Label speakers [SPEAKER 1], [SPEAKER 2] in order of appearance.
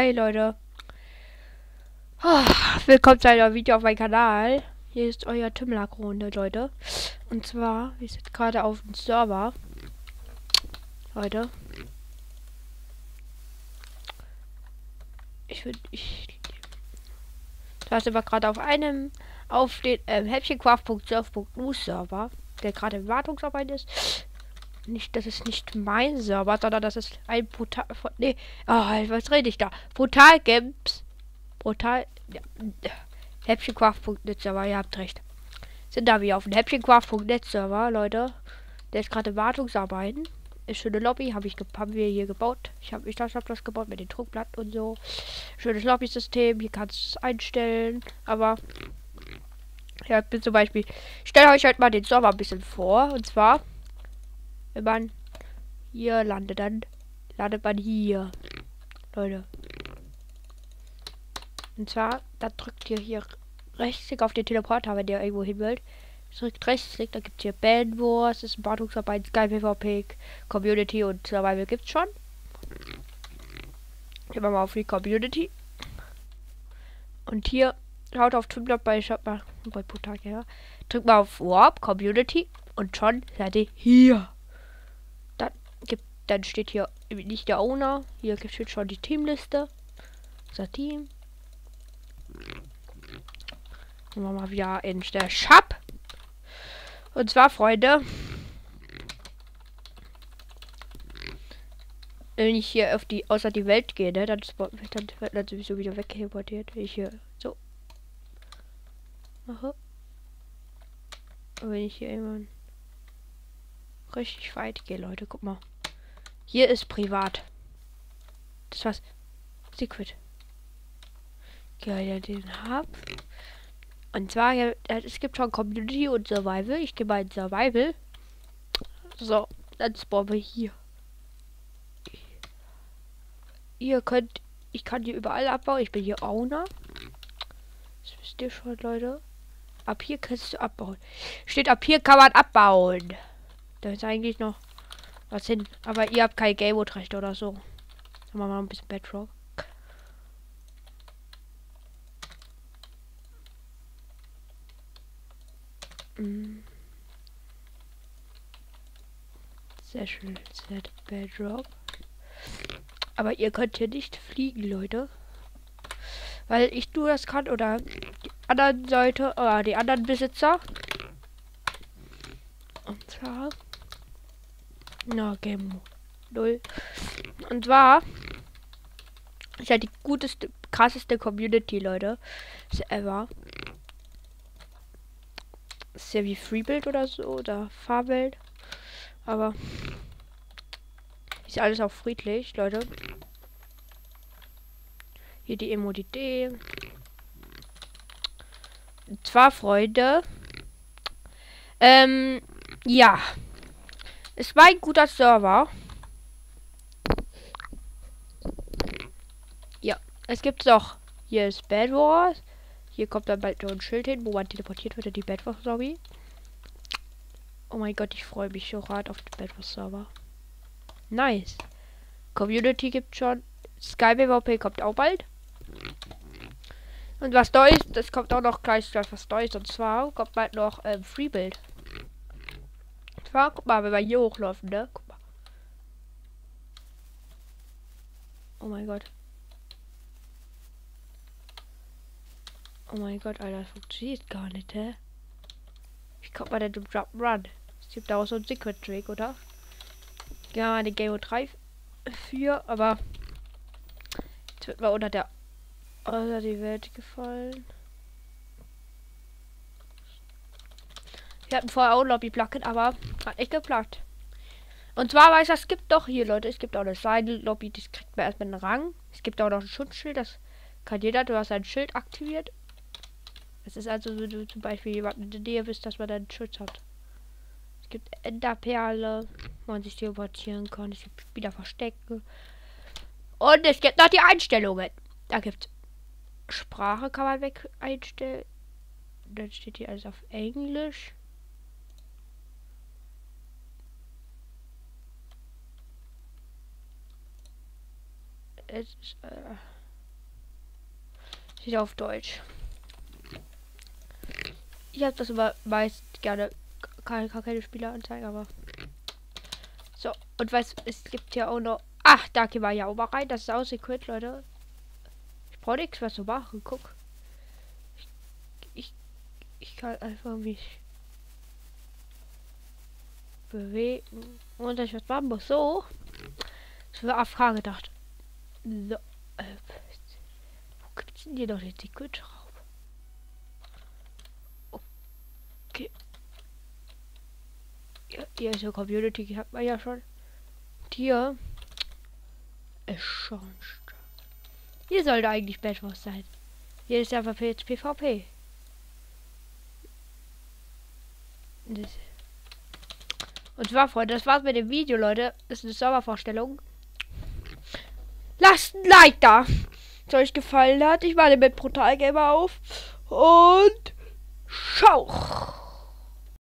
[SPEAKER 1] Hi Leute. Oh, willkommen zu einem Video auf meinem Kanal. Hier ist euer Tümlack-Runde, Leute. Und zwar, wir sind gerade auf dem Server. Leute. Ich würde, ich... Da sind wir gerade auf einem, auf den ähm, Häppchencraft.surf.nu Server, der gerade in Wartungsarbeit ist. Nicht, das ist nicht mein Server, sondern das ist ein von. Nee, oh, was rede ich da? Portal Games. Portal. Ja, Häppchencraft.net Server, ihr habt recht. Sind da wir auf dem Häppchencraft.net Server, Leute. Der ist gerade Wartungsarbeiten. Ist schöne Lobby, habe ich haben wir hier gebaut. Ich habe ich das hab das gebaut mit dem Druckblatt und so. Schönes Lobby-System, hier kannst du es einstellen, aber ja, bin zum Beispiel. Ich stelle euch halt mal den Server ein bisschen vor. Und zwar, wenn man hier landet, dann landet man hier. Leute. Und zwar, da drückt ihr hier rechtsklick auf den Teleporter, wenn ihr irgendwo hin wollt. Drückt rechtsklick, da gibt es hier Band Wars, ist ein Wartungsarbeit, Sky PvP, Community und Survival gibt's schon. Gehen wir mal auf die Community. Und hier haut auf Tumblr bei mal bei Putag, ja. Drückt mal auf Warp Community und schon seid ihr hier. Dann steht hier nicht der Owner, hier steht schon die Teamliste. Unser Team. Gehen wir mal wieder in der Shop. Und zwar, Freunde, wenn ich hier auf die außer die Welt gehe, ne, dann, dann wird dann sowieso wieder weggeportiert. Wenn ich hier so mache. Und wenn ich hier immer richtig weit gehe, Leute, guck mal. Hier ist privat. Das war's. Secret. Geil, ja, den hab. Und zwar, ja, es gibt schon Community und Survival. Ich gehe mal in Survival. So, dann spawnen wir hier. Ihr könnt, ich kann hier überall abbauen. Ich bin hier Owner. Das wisst ihr schon, Leute. Ab hier kannst du abbauen. Steht, ab hier kann man abbauen. Da ist eigentlich noch was hin. Aber ihr habt kein Game Recht oder so. Machen wir mal ein bisschen Bedrock. Mm. Sehr schön. Set Bedrock. Aber ihr könnt hier nicht fliegen, Leute. Weil ich nur das kann oder die anderen Seite oder die anderen Besitzer. Und zwar. Na, Game 0. Und zwar. Ist ja die guteste, krasseste Community, Leute. Ever ist ja wie Freebuild oder so oder Fahrwelt. Aber ist ja alles auch friedlich, Leute. Hier die Emodidee. Und zwar, Freunde. Ähm, ja. Es war ein guter Server. Ja, es gibt doch. Hier ist Bad Wars. Hier kommt dann bald noch ein Schild hin, wo man teleportiert wird in die Bedwars Lobby. Oh mein Gott, ich freue mich schon hart auf den Bedwars Server. Nice. Community gibt schon. Sky PvP kommt auch bald. Und was Neues, das kommt auch noch gleich was Neues. Und zwar kommt bald noch ähm, Freebuild. Zwar, guck mal, wenn wir hier hochlaufen, ne? Guck mal. Oh mein Gott. Oh mein Gott, Alter, das funktioniert gar nicht, hä? Wie kommt man denn zum Jump Run? Es gibt auch so einen Secret Trick, oder? Ja, eine Game 3 für, aber jetzt wird mal unter der unter die Welt gefallen. Wir hatten vorher auch Lobby Plugin, aber hat nicht geklappt. Und zwar weiß das, es gibt doch hier, Leute, es gibt auch eine Seidel-Lobby, das kriegt man erstmal einen Rang. Es gibt auch noch ein Schutzschild, das kann jeder, du hast ein Schild aktiviert es ist also, wenn du zum Beispiel jemanden in der Nähe bist, dass man dann Schutz hat. Es gibt Enderperle, wo man sich teleportieren kann. Es gibt wieder Verstecken. Und es gibt noch die Einstellungen. Da gibt Sprache kann man weg einstellen. Dann steht hier alles auf Englisch. Es ist, äh Steht auf Deutsch. Ich habe das aber meist gerne keine Spieler anzeigen, aber so und weiß es gibt ja auch noch. Ach, da gehen wir ja auch mal rein. Das ist auch Secret, Leute. Ich brauche nichts mehr zu machen. Guck. Ich, ich, ich kann einfach mich bewegen und ich was machen muss. So. Das war AFK gedacht. So. Äh, wo gibt's denn hier noch den Raum? Okay. Ja, hier ist ja Community, hat man ja schon. Hier ist schon Hier sollte eigentlich Bedwars sein. Hier ist einfach jetzt PvP. Und zwar, Freunde, das war's mit dem Video, Leute. Das ist eine Servervorstellung. Lasst ein Like da, wenn es euch gefallen hat. Ich warte mit Brutal Gamer auf. Und ciao.